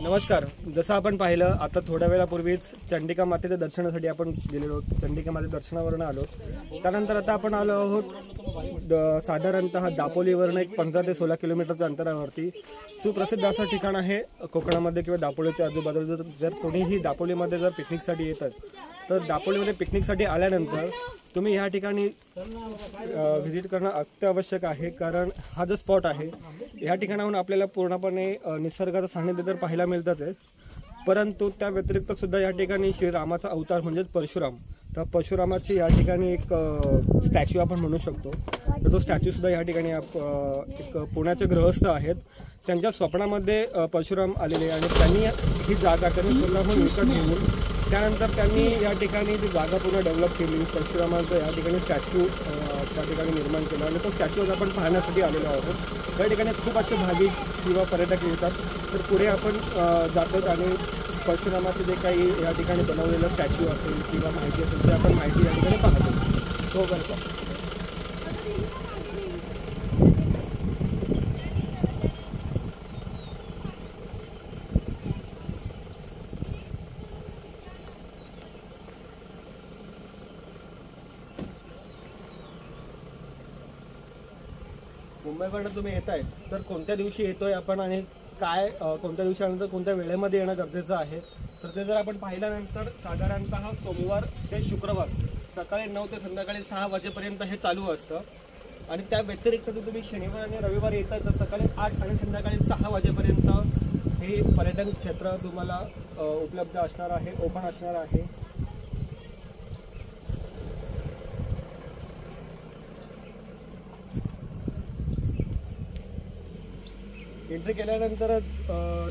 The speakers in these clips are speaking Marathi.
नमस्कार. जसं आपण पाहिलं आता थोड्या वेळापूर्वीच चंडिका मातेच्या दर्शनासाठी आपण गेलेलो आहोत. चंडिका माते दर्शनावरून आलो. त्यानंतर आता आपण आलो आहोत द- साधारणतः दापोलीवरून एक पंधरा ते सोळा किलोमीटरच्या अंतरावरती. सुप्रसिद्ध असं ठिकाण आहे कोकणामध्ये किंवा दापोलीच्या आजूबाजूला. जर जर कोणीही दापोलीमध्ये जर पिकनिकसाठी येतात तर दापोलीमध्ये पिकनिकसाठी आल्यानंतर तुम्ही ह्या ठिकाणी व्हिजिट करणं अत्यावश्यक आहे. कारण हा जो स्पॉट आहे ह्या ठिकाणाहून आपल्याला पूर्णपणे निसर्गाचं सान्निध्य तर पाहायला मिळतंच आहे. परंतु त्या व्यतिरिक्त सुद्धा या ठिकाणी श्रीरामाचा अवतार म्हणजेच परशुराम. तर परशुरामाची या ठिकाणी एक स्टॅच्यू आपण म्हणू शकतो. तर तो स्टॅच्यूसुद्धा या ठिकाणी आप- एक पुण्याचे गृहस्थ आहेत. त्यांच्या स्वप्नामध्ये परशुराम आलेले आणि त्यांनी ही जागा त्यांनी स्वतःहून विकत घेऊन त्यानंतर त्यांनी या ठिकाणी जी जागा पूर्ण डेव्हलप केली परशुरामांचं या ठिकाणी स्टॅच्यू त्या ठिकाणी निर्माण केला. आणि तो स्टॅच्यू आपण पाहण्यासाठी आलेलो आहोत. या ठिकाणी खूप असे भाविक किंवा पर्यटक येतात. तर पुढे आपण जातोच जातो आणि परशुरामाचे जे काही या ठिकाणी बनवलेलं स्टॅच्यू असेल किंवा माहिती असेल ते आपण माहिती या ठिकाणी पाहतो. सो वेलकम मुंबईकडनं तुम्ही येत आहेत तर कोणत्या दिवशी येतोय आपण आणि काय कोणत्या दिवशीनंतर कोणत्या वेळेमध्ये येणं गरजेचं आहे? तर ते जर आपण पाहिल्यानंतर साधारणतः सोमवार ते शुक्रवार सकाळी नऊ ते संध्याकाळी सहा वाजेपर्यंत हे चालू असतं. आणि त्या व्यतिरिक्त जर तुम्ही शनिवार आणि रविवार येतात तर सकाळी आठ आणि संध्याकाळी सहा वाजेपर्यंत हे पर्यटन क्षेत्र तुम्हाला उपलब्ध असणार आहे ओपन असणार आहे. एंट्री केल्यानंतरच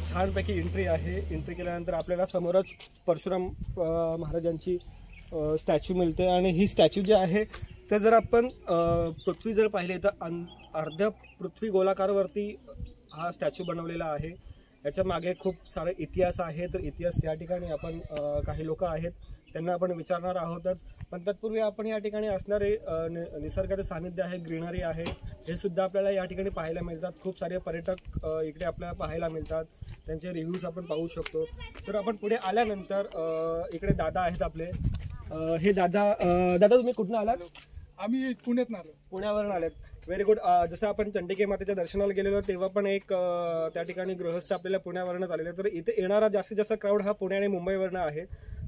छानपैकी एंट्री आहे. एंट्री केल्यानंतर आपल्याला समोरच परशुराम महाराजांची स्टॅच्यू मिळते. आणि ही स्टॅच्यू जी आहे ते जर आपण पृथ्वी जर पाहिले तर अन- अर्ध्या पृथ्वी गोलाकारवरती हा स्टॅच्यू बनवलेला आहे. याच्या मागे खूप सारे इतिहास आहे. तर इतिहास या ठिकाणी आपण काही लोक आहेत. त्यांना आपण विचारणार आहोतच. पण तत्पूर्वी आपण या ठिकाणी असणारे निसर्गाचे सानिध्य आहे ग्रीनरी आहे हे सुद्धा आपल्याला या ठिकाणी पाहायला मिळतात. खूप सारे पर्यटक इकडे आपल्याला पाहायला मिळतात. त्यांचे रिव्ह्यूज आपण पाहू शकतो. तर आपण पुढे आल्यानंतर इकडे दादा आहेत आपले. हे दादा दादा तुम्ही कुठून आलात? आम्ही पुण्यात आलो. पुण्यावरून आलेत. व्हेरी गुड जसं आपण चंडिके मातेच्या दर्शनाला गेलेलो तेव्हा पण एक त्या ठिकाणी गृहस्थ आपल्याला पुण्यावरनं आलेले तर इथे येणारा जास्तीत जास्त क्राऊड हा पुणे आणि मुंबईवरनं आहे.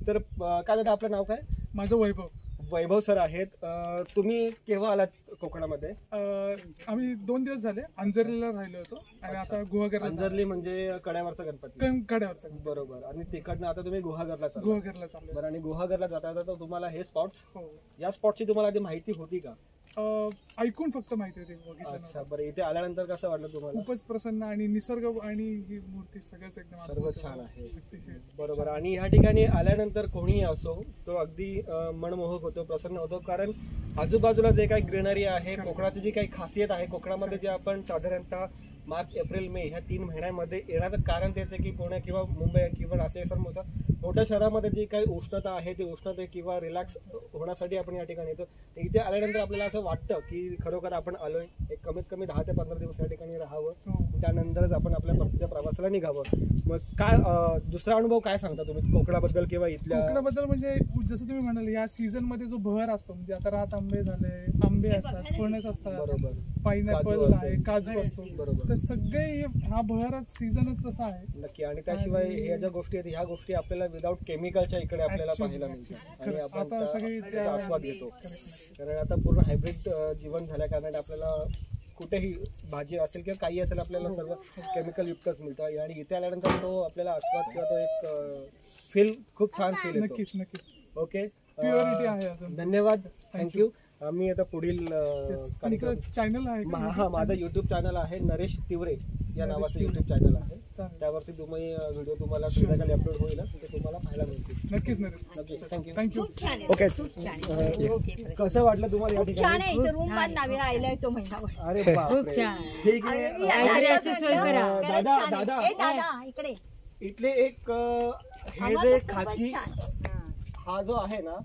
तर काय दादा आपलं नाव काय? माझं वैभव. वैभव सर आहेत. अ, तुम्ही केव्हा आलात कोकणामध्ये? अं, आम्ही दोन दिवस झाले अंजरलीला राहिलो होतो. आणि आता गुहागरला अंजरली म्हणजे कड्यावरचा गणपती. कड्यावरचा बरोबर. आणि तिकडनं आता तुम्ही गुहागरला चालला गुहागरला चाललो. बरं आणि गुहागरला जाता जाता तुम्हाला हे स्पॉट्स हो. या स्पॉटची तुम्हाला आधी माहिती होती का? ऐकून फक्त माहिती होती बघितलं अच्छा. बरं इथे आल्यानंतर कसं वाटलं तुम्हाला? खूपच प्रसन्न आणि निसर्ग आणि ही मूर्ती सगळंच एकदम सर्व अद्भुत छान आहे. अतिशय बरोबर आणि ह्या ठिकाणी आल्यानंतर कोणीही असो तो अगदी अ, मनमोहक होतो प्रसन्न होतो कारण आजूबाजूला जे काही ग्रीनरी आहे कोकणाची जी काही खासियत आहे कोकणामध्ये जे आपण साधारणतः मार्च एप्रिल मे ह्या तीन महिन्यामध्ये येण्याचं कारण तेच आहे की पुणे किंवा मुंबई किंवा नाशिक समोसा मोठ्या शहरामध्ये जी काही उष्णता आहे ती उष्णता किंवा रिलॅक्स होण्यासाठी आपण या ठिकाणी येतो. इथे आल्यानंतर आपल्याला असं वाटतं की खरोखर आपण आलोय. एक कमीत कमी दहा ते पंधरा दिवस या ठिकाणी राहावं. हो. त्यानंतरच आपण आपल्या परतीच्या प्रवासाला निघावं. मग काय दुसरा अनुभव काय सांगता तुम्ही? कोकणाबद्दल किंवा इथल्या कोकणाबद्दल म्हणजे जसं तुम्ही म्हणाले या सीझनमध्ये जो बहर असतो म्हणजे आता रात आंबे झाले आंबे असतात फणस असतात पायनॅपल आहे. काजू असतो. तर सगळे हे- बहरच सीझनच तसा आहे. नक्की. आणि त्याशिवाय ह्या ज्या गोष्टी आहेत ह्या गोष्टी आपल्याला विदाऊट केमिकलच्या इकडे आपल्याला पाहायला. मिळतात. आणि. आपण सगळे आस्वाद घेतो. कारण आता पूर्ण हायब्रिड जीवन झाल्या कारणाने आपल्याला कुठेही भाजी असेल किंवा काही असेल आपल्याला सर्व केमिकल युक्तच मिळतं. आणि इथे आल्यानंतर तो आपल्याला आस्वाद किंवा तो एक फील खूप छान फील नक्कीच नक्कीच. ओके प्युरिटी आहे धन्यवाद. थँक्यू आम्ही आता पुढील. कार्यक्रम चॅनल आहे? मा- हा माझं युट्यूब चॅनल आहे नरेश तिवरे या नावाचं. युट्यूब चॅनल आहे. त्यावरती तुम्ही व्हिडिओ तुम्हाला संध्याकाळी अपलोड होईल ते तुम्हाला पाहायला मिळतील. नक्कीच नक्कीच नक्की थँक्यू ओके कसं वाटलं तुम्हाला या खूप छान ठिकाणी आहे इथं रूम बांधावी राहिलाय तो महिनाभर अरे. ठीक आहे. दादा. दादा ए, दादा इकडे. इथले एक हे जे खाजगी. हा जो आहे ना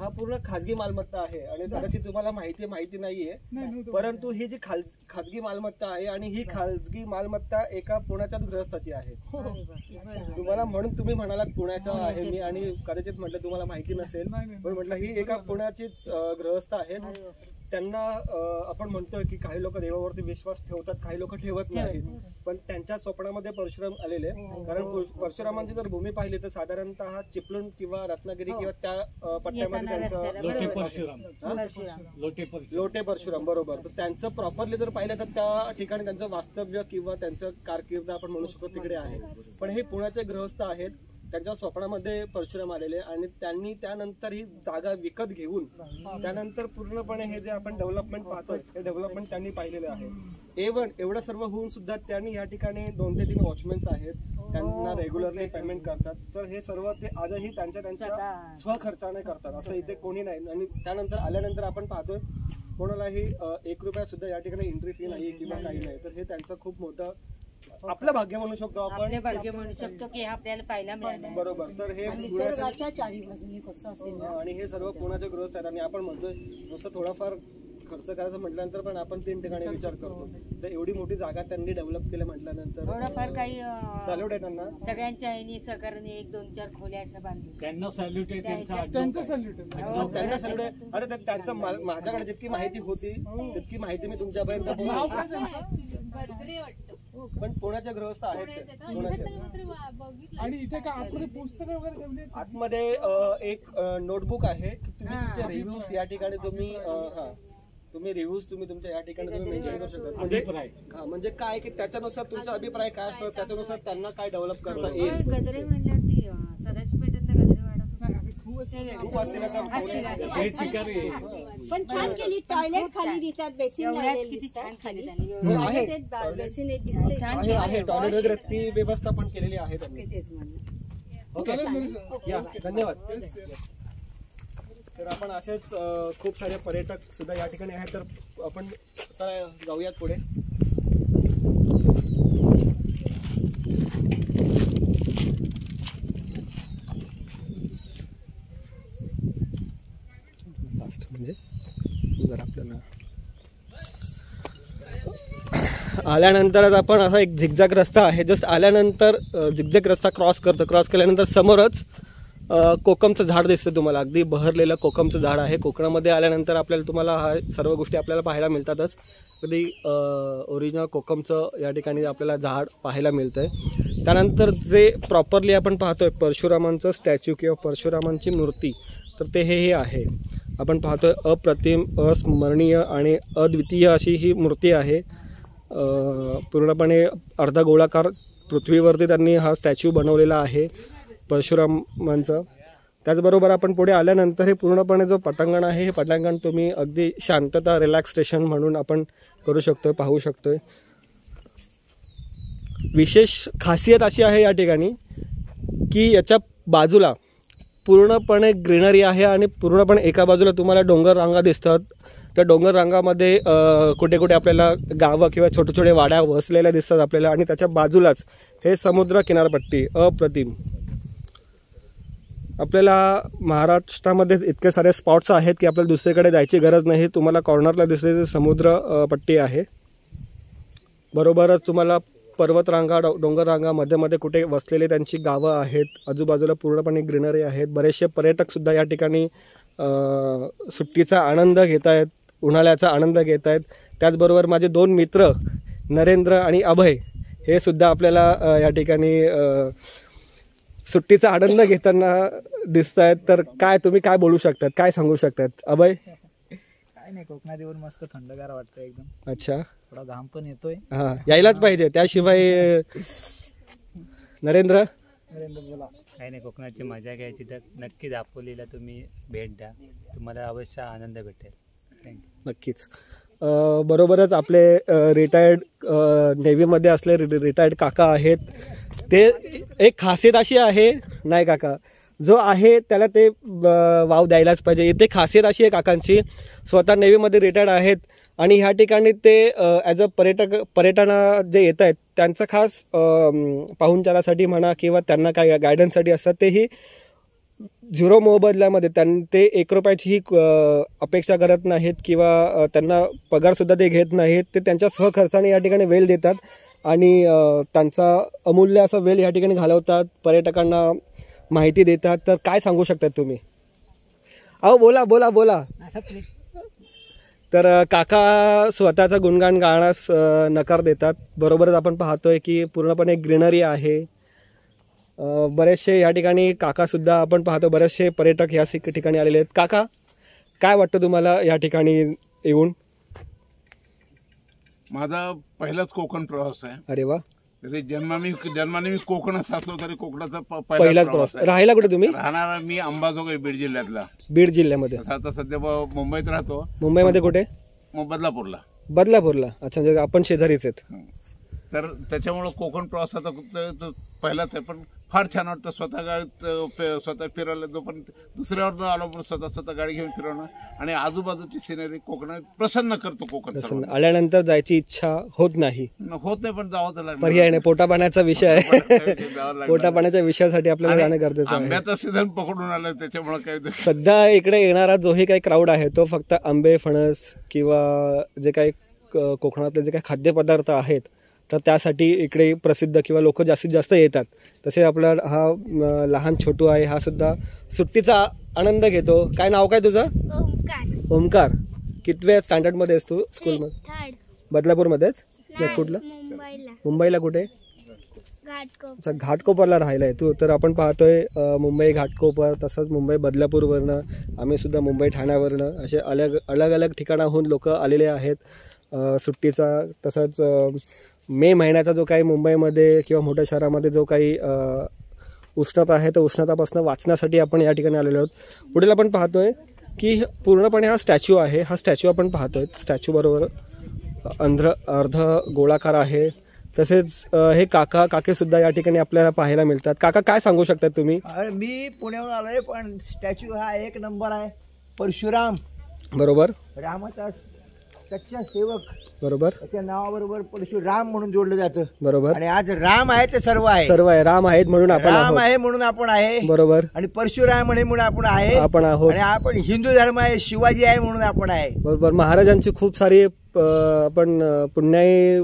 हा पूर्ण खाजगी मालमत्ता आहे आणि कदाचित तुम्हाला माहिती माहिती नाहीये. परंतु ही जी खाजगी मालमत्ता आहे आणि ही खाजगी मालमत्ता एका पुण्याच्याच गृहस्थाची आहे. हो, हो. तुम्हाला म्हणून तुम्ही म्हणाला पुण्याचा आहे मी आणि कदाचित म्हटलं तुम्हाला माहिती नसेल. पण म्हटलं ही एका पुण्याचीच गृहस्थ आहेत त्यांना अं, आपण म्हणतोय की काही लोक देवावरती विश्वास ठेवतात काही लोक ठेवत नाहीत. पण त्यांच्या स्वप्नामध्ये परशुराम आलेले कारण पर- परशुरामांची जर भूमी पाहिली तर साधारणतः चिपळूण किंवा रत्नागिरी किंवा त्या लोटे परशुराम हा? लोटे परशुराम. लोटे परशुराम बरोबर. तर त्यांचं प्रॉपरली जर पाहिलं तर त्या ठिकाणी त्यांचं वास्तव्य किंवा त्यांचं कारकीर्द आपण म्हणू शकतो तिकडे आहे. पण हे पुण्याचे गृहस्थ आहेत. त्यांच्या स्वप्नामध्ये परशुराम आलेले आणि त्यांनी त्यानंतर ही जागा विकत घेऊन त्यानंतर पूर्णपणे हे जे आपण डेव्हलपमेंट पाहतोय हे डेव्हलपमेंट त्यांनी पाहिलेलं आहे. एवन एवढं सर्व होऊन सुद्धा त्यांनी या ठिकाणी दोन ते तीन वॉचमेन्स आहेत. त्यांना रेग्युलरली पेमेंट करतात. तर हे सर्व ते आजही त्यांच्या त्यांच्या स्वखर्चाने करतात. असं इथे कोणी नाही. आणि त्यानंतर आल्यानंतर आपण पाहतोय कोणालाही एक रुपया सुद्धा या ठिकाणी एंट्री फी नाही किंवा काही नाही. तर हे त्यांचं खूप मोठं आपलं भाग्य म्हणू शकतो आपले आपण भाग्य म्हणू शकतो की हे आपल्याला पाहायला मिळालं बरोबर. तर हे निसर्गाच्या चारी बाजूने कसं असेल आणि हे सर्व पुण्याचे गृहस्थ आहेत? आणि आपण म्हणतोय नुसतं थोडाफार खर्च करायचं म्हटल्यानंतर पण आपण तीन ठिकाणी विचार करतो. तर एवढी मोठी जागा त्यांनी डेव्हलप केलं म्हटल्यानंतर थोडंफार काही अं, सॅल्यूट आहे त्यांना. सगळ्यांच्या ह्यानी सहकार्याने एक दोन चार खोल्या अशा बांधल्या. त्यांना सॅल्यूट आहे त्यांचा सल्यूट आहे. हो, त्यांना सगळे अरे त्या- त्यांचं मा- माझ्याकडे जितकी माहिती होती तितकी माहिती मी तुमच्यापर्यंत नाव पोहोचवली. काय त्यांचं बर्गरे वाटतं. पण पुण्याचे गृहस्थ आहेत ते. पुण्याचे तर पुण्याचे इथे तर मी बघितलं आणि इथे काय आतमध्ये पुस्तकं वगैरे ठेवली आहेत? आतमध्ये अ, एक नोटबुक आहे. की तुम्ही तुमचे रिव्ह्यूज या ठिकाणी तुम्ही अ, हा. तुम्ही रिव्ह्यूज तुम्ही तुमच्या या ठिकाणी तुम्ही मेन्शन करू शकता. म्हणजे. हा, म्हणजे काय की त्याच्यानुसार तुमचा अभिप्राय काय असतो त्याच्यानुसार त्यांना काय डेव्हलप करता येईल? गजरे म्हणल्यावर ती अं, सदाशिव पेठेतल्या गजरे वाढत नाही, आता खूप असतं. खूप असतील आता. पाहुणे. हे शिकारी आहे. पण छान केली टॉयलेट खाली दिसतात बेसिन एवढ्याच लावलेले किती दिसतात छान खाली. खाली हो, आहे. ते बा- बेसिन एक दिसते. छान आहे आहे. टॉयलेट वगैरे ती व्यवस्था पण केलेली आहे त्यांनी. तेच म्हणलं. ओके चालेल, मेरी- या धन्यवाद. तर आपण असेच खूप सारे पर्यटक सुद्धा या ठिकाणी आहेत. तर आपण चला जाऊयात पुढे. लास्ट म्हणजे जर आपल्याला आल्यानंतरच आपण असा एक झिकझॅक रस्ता आहे. जस्ट आल्यानंतर झिकझॅक रस्ता क्रॉस करतो. क्रॉस केल्यानंतर समोरच कोकमचं झाड दिसतं तुम्हाला. अगदी बहरलेलं कोकमचं झाड आहे. कोकणामध्ये आल्यानंतर आपल्याला तुम्हाला हा सर्व गोष्टी आपल्याला पाहायला मिळतातच. अगदी ओरिजिनल कोकमचं या ठिकाणी आपल्याला झाड पाहायला मिळतं आहे त्यानंतर जे प्रॉपरली आपण पाहतोय परशुरामांचं स्टॅच्यू किंवा परशुरामांची मूर्ती तर ते हे हे आहे. आपण पाहतोय अप्रतिम अस्मरणीय आणि अद्वितीय अशी ही मूर्ती आहे. पूर्णपणे अर्धा गोळाकार पृथ्वीवरती त्यांनी हा स्टॅच्यू बनवलेला आहे. परशुरामांचं. त्याचबरोबर आपण पुढे आल्यानंतर हे पूर्णपणे जो पटांगण आहे हे पटांगण तुम्ही अगदी शांतता रिलॅक्सेशन म्हणून आपण करू शकतोय पाहू शकतोय. विशेष खासियत अशी आहे या ठिकाणी की याच्या बाजूला पूर्णपणे ग्रीनरी आहे आणि पूर्णपणे एका बाजूला तुम्हाला डोंगर रांगा दिसतात. त्या डोंगर रांगामध्ये कुठे कुठे आपल्याला गावं किंवा छोटे छोटे वाड्या वसलेल्या दिसतात आपल्याला आणि त्याच्या बाजूलाच हे समुद्र किनारपट्टी अप्रतिम. आपल्याला महाराष्ट्रामध्येच इतके सारे स्पॉट्स आहेत की आपल्याला दुसरीकडे जायची गरज नाही. तुम्हाला कॉर्नरला दिसलेली समुद्र पट्टी आहे. बरोबरच तुम्हाला पर्वतरांगा डो डोंगररांगा मध्ये मध्ये कुठे वसलेले त्यांची गावं आहेत. आजूबाजूला पूर्णपणे ग्रीनरी आहेत. बरेचसे पर्यटकसुद्धा या ठिकाणी सुट्टीचा आनंद घेत आहेत उन्हाळ्याचा आनंद घेत आहेत. त्याचबरोबर माझे दोन मित्र नरेंद्र आणि अभय हे सुद्धा आपल्याला या ठिकाणी सुट्टीचा आनंद घेताना दिसत आहेत तर काय तुम्ही काय बोलू शकतात? काय सांगू शकतात? अभय? काय नाही कोकणात येऊन मस्त थंडगार वाटतं एकदम. अच्छा. थोडा घाम पण येतोय. हां यायलाच पाहिजे. त्याशिवाय नरेंद्र? नरेंद्र बोला. काही नाही कोकणाची मजा घ्यायची तर नक्की दापोलीला तुम्ही भेट द्या. तुम्हाला अवश्य आनंद भेटेल. थँक्यू नक्कीच. बरोबरच आपले रिटायर्ड नेव्हीमध्ये असले रिटायर्ड काका आहेत. ते एक खासियत अशी आहे नाही काका जो आहे त्याला ते वाव द्यायलाच पाहिजे. इथे खासियत अशी आहे काकांची स्वतः नेव्हीमध्ये रिटायर्ड आहेत आणि ह्या ठिकाणी ते ॲज अ पर्यटक पर्यटना जे येत आहेत त्यांचं खास पाहुणचारासाठी म्हणा किंवा त्यांना काय गायडन्ससाठी असतात तेही झिरो मोबदल्यामध्ये त्यां ते एक रुपयाचीही अ, अपेक्षा करत नाहीत किंवा त्यांना पगारसुद्धा ते घेत नाहीत. ते त्यांच्या सहखर्चाने या ठिकाणी वेळ देतात आणि त्यांचा अमूल्य असा वेळ या ठिकाणी घालवतात पर्यटकांना माहिती देतात. तर काय सांगू शकतात तुम्ही? अहो बोला बोला बोला. तर काका स्वतःचा गुणगान गाण्यास नकार देतात. बरोबरच आपण पाहतोय की पूर्णपणे ग्रीनरी आहे. बरेचसे या ठिकाणी काकासुद्धा आपण पाहतो बरेचसे पर्यटक या ठिकाणी आलेले आहेत. काका काय वाटतं तुम्हाला या ठिकाणी येऊन? माझा पहिलाच कोकण प्रवास आहे. अरे वा. तरी जन्मामी जन्माने मी कोकणच असलो तरी कोकणाचा पहिलाच प्रवास. राहायला कुठे तुम्ही? राहणारा मी अंबाजोगाई बीड जिल्ह्यातला. बीड जिल्ह्यामध्ये. आता सध्या मुंबईत राहतो. मुंबईमध्ये कुठे? बदलापूरला. बदलापूरला. अच्छा म्हणजे आपण शेजारीच आहेत. तर त्याच्यामुळं कोकण प्रवासाचा त- त- पहिलाच आहे. पण फार छान वाटतं स्वतः गाडीत स्वतः फिरायला जो पण दुसऱ्यावर आलो पण स्वतः स्वतः गाडी घेऊन फिरवणं आणि आजूबाजूची सिनरी कोकणात प्रसन्न करतो कोकण. आल्यानंतर जायची इच्छा होत नाही न- होत नाही पण जावं लागणार. पर्याय नाही पोटा पाण्याचा विषय आहे. पोटा पाण्याच्या विषयासाठी आपल्याला जाणं गरजेचं आंब्याचा सीझन पकडून आलं त्याच्यामुळे काय सध्या इकडे येणारा जोही काही क्राऊड आहे तो फक्त आंबे फणस किंवा जे काही कोकणातले जे काही खाद्यपदार्थ आहेत तर त्यासाठी इकडे प्रसिद्ध किंवा लोक जास्तीत जास्त येतात. तसे आपला हा लहान छोटू आहे हा सुद्धा सुट्टीचा आनंद घेतो. काय नाव काय तुझं? ओमकार ओमकार कितव्या स्टँडर्डमध्ये आहेस तू स्कूलमध्ये? बदलापूरमध्येच? कुठलं? मुंबईला. मुंबईला कुठे? अच्छा घाटकोपरला राहिला आहे तू. तर आपण पाहतोय मुंबई घाटकोपर तसंच मुंबई बदलापूरवरनं आम्ही सुद्धा मुंबई ठाण्यावरनं असे अलग अलग अलग ठिकाणाहून लोक आलेले आहेत. सुट्टीचा तसंच मे महिन्याचा जो काही मुंबईमध्ये किंवा मोठ्या शहरामध्ये जो काही उष्णता आहे तर उष्णतापासून वाचण्यासाठी आपण या ठिकाणी आलेलो आहोत. पुढील आपण पाहतोय की पूर्णपणे हा स्टॅच्यू आहे. हा स्टॅच्यू आपण पाहतोय. स्टॅच्यू बरोबर अंध्र अर्ध गोळाकार आहे. तसेच हे काका काके सुद्धा या ठिकाणी आपल्याला पाहायला मिळतात. काका काय सांगू शकतात तुम्ही? मी पुण्याहून आलोय पण स्टॅच्यू हा एक नंबर आहे. परशुराम. बरोबर. रामाचा सच्चा सेवक. बरोबर? त्याच्या नावाबरोबर परशुराम म्हणून जोडलं जातं. बरोबर. आणि आज राम आहे ते सर्व आहे. सर्व आहे राम आहेत म्हणून आपण राम आहे म्हणून आपण आहे. बरोबर. आणि परशुराम म्हणे म्हणून आपण आहे. आपण आहोत. आणि आपण हिंदू धर्म आहे शिवाजी आहे म्हणून आपण आहे. बरोबर. महाराजांची खूप सारी आपण पुण्याई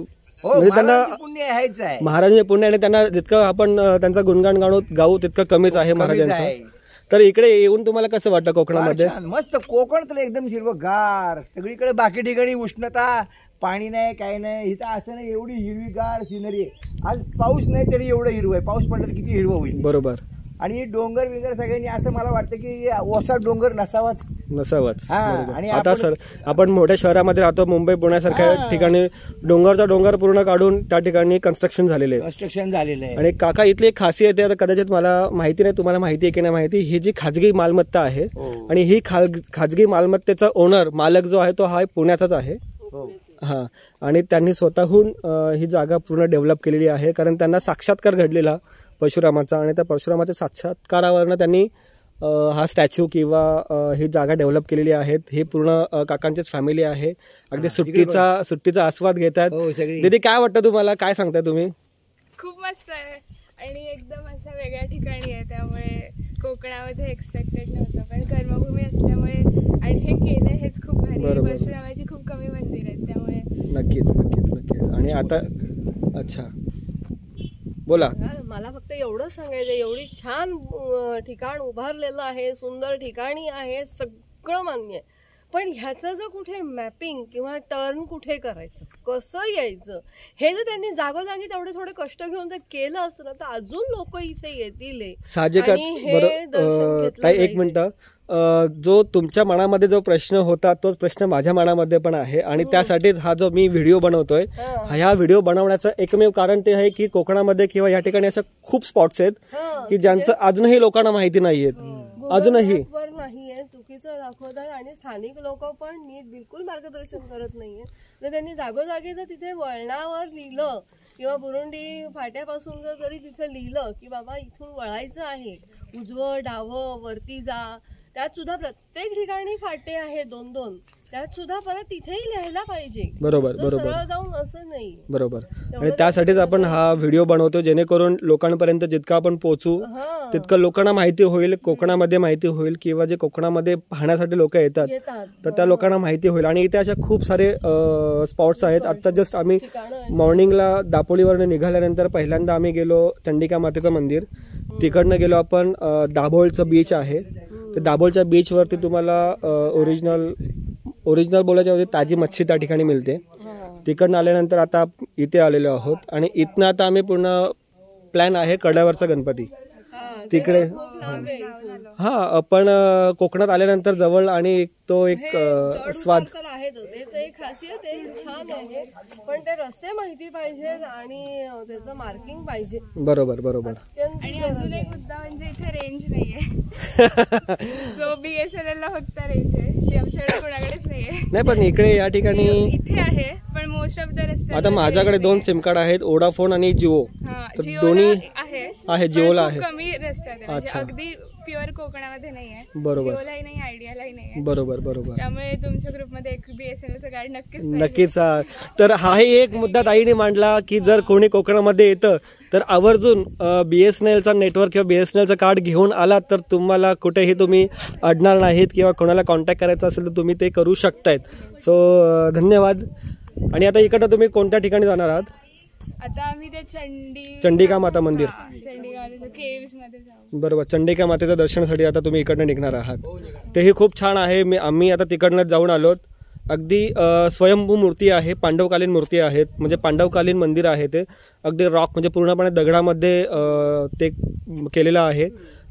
हो म्हणजे त्यांना पुण्य आहेच आहे. महाराजांचे पुण्य आणि त्यांना जितकं आपण त्यांचं गुणगान गाणू गाऊ तितकं कमीच आहे महाराजांचं. आहे. तर इकडे येऊन तुम्हाला कसं वाटतं कोकणामध्ये. मस्त कोकण तर एकदम हिरवगार. सगळीकडे बाकी ठिकाणी उष्णता. पाणी नाही काही नाही इथं असं नाही एवढी हिरवीगार सिनरी आहे. आज पाऊस नाही तरी एवढं हिरवं आहे. पाऊस पडला तर किती हिरवं होईल. बरोबर. आणि डोंगर बिंगर सगळ्यांनी असं मला वाटतं की ओसा डोंगर नसावाच. नसावंच. हा. आणि आता सर आपण मोठ्या शहरामध्ये राहतो मुंबई पुण्यासारख्या हा. ठिकाणी डोंगरचा डोंगर पूर्ण काढून त्या ठिकाणी कन्स्ट्रक्शन झालेले कन्स्ट्रक्शन झालेलं आहे. आणि काका इथली एक खासियत आहे आता कदाचित मला माहिती नाही तुम्हाला माहिती आहे की नाही माहिती ही जी खाजगी मालमत्ता आहे हो. आणि ही खाज- खाजगी मालमत्तेचा ओनर मालक जो आहे तो हा पुण्याचाच आहे. हो. हा आणि त्यांनी स्वतःहून ही जागा पूर्ण डेव्हलप केलेली आहे. कारण त्यांना साक्षात्कार घडलेला परशुरामाचा आणि त्या परशुरामाच्या साक्षात्कारावरनं त्यांनी हा स्टॅच्यू किंवा ही जागा डेव्हलप केलेली आहे ही पूर्ण काकांचीच फॅमिली आहे. अगदी सुट्टीचा सुट्टीचा आस्वाद घेतात. हो सगळी. दीदी काय वाटतं तुम्हाला? काय सांगताय तुम्ही? खूप मस्त आहे. आणि एकदम अशा वेगळ्या ठिकाणी आहे त्यामुळे कोकणामध्ये एक्सपेक्टेड नव्हतं. पण कर्मभूमी असल्यामुळे आणि हे केलं हेच खूप भारी. बरोबर. परशुरामाची खूप कमी मंदिर आहेत. त्यामुळे नक्कीच नक्कीच नक्कीच. आणि आता अच्छा. बोला. मला फक्त एवढं सांगायचं एवढी छान अं, ठिकाण उभारलेलं आहे सुंदर ठिकाणी आहे सगळं मान्य आहे. पण ह्याचं जर कुठे मॅपिंग किंवा टर्न कुठे करायचं कसं यायचं हे जर त्यांनी जागोजागी तेवढे थोडे कष्ट घेऊन जर केलं असतं ना तर अजून लोक इथे येतील साहजिकच हे एक. मिनिट. जो तुमच्या मनामध्ये जो प्रश्न होता तोच प्रश्न माझ्या मनामध्ये पण आहे. आणि त्यासाठीच हा जो मी व्हिडिओ बनवतोय हा. ह्या व्हिडिओ बनवण्याचं एकमेव कारण ते आहे की कोकणामध्ये किंवा या ठिकाणी अशा खूप स्पॉट्स आहेत की ज्यांचं अजूनही लोकांना माहिती नाहीयेत. अजूनही. नाहीये चुकीचं दाखवतात आणि स्थानिक लोक पण नीट बिलकुल मार्गदर्शन करत नाहीये. तर त्यांनी जागोजागी जर तिथे वळणावर लिहिलं किंवा बुरुंडी फाट्यापासून जर जरी तिथे लिहिलं की बाबा इथून वळायचं आहे उजवं डावं वरती जा त्यात सुद्धा प्रत्येक ठिकाणी फाटे आहे दोन दोन त्यात सुद्धा परत तिथेही लिहायला पाहिजे. बरोबर, बरोबर. जाऊन असं नाही. बरोबर. आणि त्यासाठीच आपण हा व्हिडिओ बनवतो जेणेकरून लोकांपर्यंत जितकं आपण पोहोचू तितकं लोकांना माहिती होईल कोकणामध्ये माहिती होईल किंवा जे कोकणामध्ये पाहण्यासाठी लोक येतात तर त्या लोकांना माहिती होईल. आणि इथे अशा खूप सारे स्पॉट्स आहेत. आता जस्ट आम्ही मॉर्निंगला दापोलीवरनं निघाल्यानंतर पहिल्यांदा आम्ही गेलो चंडिका मातेचं मंदिर. तिकडनं गेलो आपण दाभोळचं बीच आहे. तर दाभोळच्या बीचवरती तुम्हाला ओरिजिनल ओरिजिनल बोलायच्या होते ताजी मच्छी त्या ठिकाणी मिळते. तिकडनं आल्यानंतर आता इथे आलेलो आहोत. आणि इथनं आता आम्ही पूर्ण प्लॅन आहे कड्यावरचा गणपती. तिकडे. हा. आपण अ, कोकणात आल्यानंतर जवळ आणि एक तो एक हे स्वाद त्याचं एक खासियत आहे छान आहे. पण ते रस्ते माहिती पाहिजेत आणि त्याचं मार्किंग पाहिजे. बरोबर बरोबर. आणि अजून. एक मुद्दा म्हणजे इथे रेंज नाहीये. बीएसएनएल ला फक्त रेंज आहे. जी आमच्याकडे कोणाकडेच नाहीये. नाही पण इकडे या ठिकाणी इथे आहे पण मोस्ट ऑफ द रस्ते आता माझ्याकडे दोन सिम कार्ड आहेत ओडाफोन आणि जिओ दोन्ही आहे. आहे, पण जिओला आहे. आहेत म्हणजे अच्छा. अगदी प्युअर कोकणामध्ये नाहीये बरोबर. जिओलाही नाही आयडियालाही नाहीये बरोबर बरोबर त्यामुळे तुमच्या ग्रुपमध्ये एक बीएसएनएलचं गाडी नक्कीच पाहिजे. नक्कीच हा. तर हाही एक मुद्दा ताईने मांडला की जर कोणी कोकणामध्ये येतं तर आवर्जून बी एस एन एलचा नेटवर्क किंवा बी एस एन एलचं कार्ड घेऊन आलात तर तुम्हाला कुठेही तुम्ही अडणार नाहीत किंवा कोणाला कॉन्टॅक्ट करायचा असेल तर तुम्ही ते करू शकतायत सो धन्यवाद आणि आता इकडं तुम्ही कोणत्या ठिकाणी जाणार आहात आता आम्ही ते चंडी चंडिका माता मंदिर. चंडिका मातेच्या केव्समध्ये जाऊ. बरोबर चंडिका मातेच्या दर्शनासाठी आता तुम्ही इकडनं निघणार आहात. तेही खूप छान आहे. मी आम्ही आता तिकडनं जाऊन आलोत. अगदी अ, स्वयंभू मूर्ती आहे पांडवकालीन मूर्ती आहेत म्हणजे पांडवकालीन मंदिर आहे ते. अगदी रॉक म्हणजे पूर्णपणे दगडामध्ये अ, ते केलेलं आहे.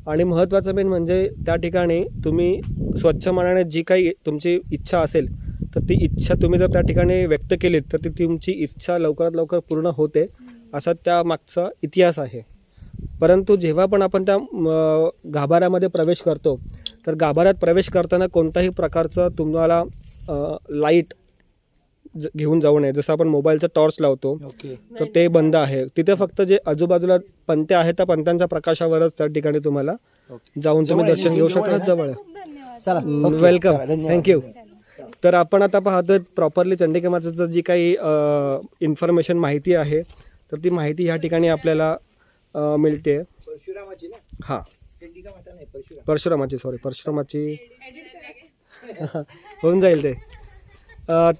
आणि महत्त्वाचं मेन म्हणजे त्या ठिकाणी तुम्ही स्वच्छ मनाने जी काही तुमची इच्छा असेल तर ती इच्छा तुम्ही जर त्या ठिकाणी व्यक्त केलीत तर ती तुमची इच्छा लवकरात लवकर पूर्ण होते असा त्या मागचा इतिहास आहे. परंतु जेव्हा पण आपण त्या म, गाभाऱ्यामध्ये प्रवेश करतो तर गाभाऱ्यात प्रवेश करताना कोणत्याही प्रकारचं तुम्हाला लाइट घेऊन जाऊ नये. जसं आपण मोबाईलचा टॉर्च लावतो ओके. तर ते बंद आहे. तिथे फक्त जे आजूबाजूला पंत्या आहेत त्या पंत्यांच्या प्रकाशावरच त्या ठिकाणी तुम्हाला जाऊन तुम्ही दर्शन घेऊ शकता. जवळ. चला. वेलकम. थँक्यू तर आपण आता पाहतोय प्रॉपरली चंडिका मातेचं जी काही इन्फॉर्मेशन माहिती आहे तर ती माहिती ह्या ठिकाणी आपल्याला मिळते. परशुरामाची हां. चंडिका माता नाही परशुराम. परशुरामाची सॉरी परशुरामाची. होऊन जाईल ते.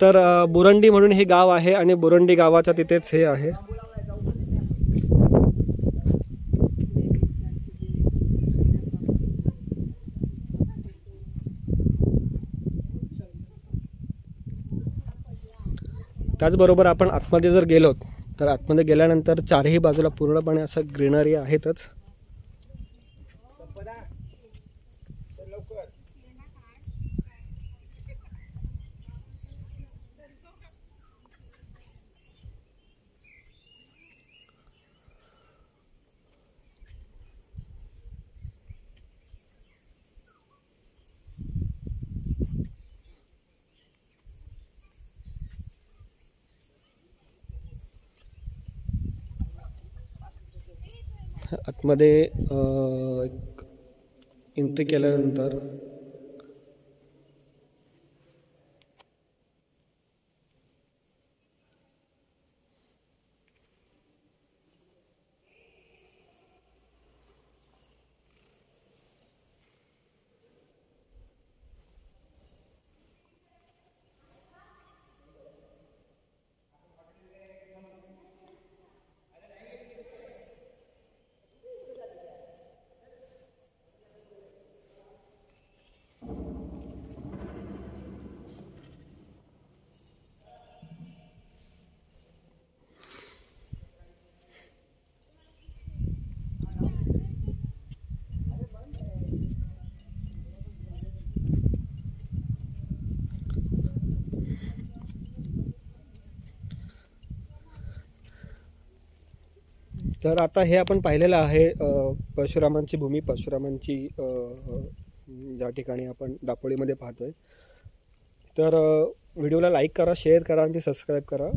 तर बुरंडी म्हणून हे गाव आहे आणि बुरंडी गावाच्या तिथेच हे आहे. त्याचबरोबर आपण आतमध्ये जर गेलोत तर आतमध्ये गेल्यानंतर चारही बाजूला पूर्णपणे असं ग्रीनरी आहेतच. आतमध्ये एंट्री केल्यानंतर तर आता हे आपण पाहिलेलं आहे परशुरामांची भूमी परशुरामांची ज्या ठिकाणी आपण दापोळीमध्ये पाहतोय. तर व्हिडिओला लाईक करा शेअर करा आणि सबस्क्राईब करा.